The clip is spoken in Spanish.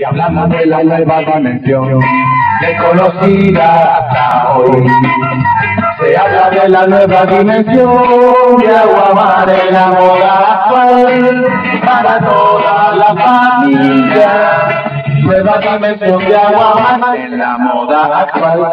y hablamos de la nueva dimensión desconocida hasta hoy. Se habla de la nueva dimensión de agua mar en la moda actual para toda la familia. Nueva dimensión de agua mar en la moda actual.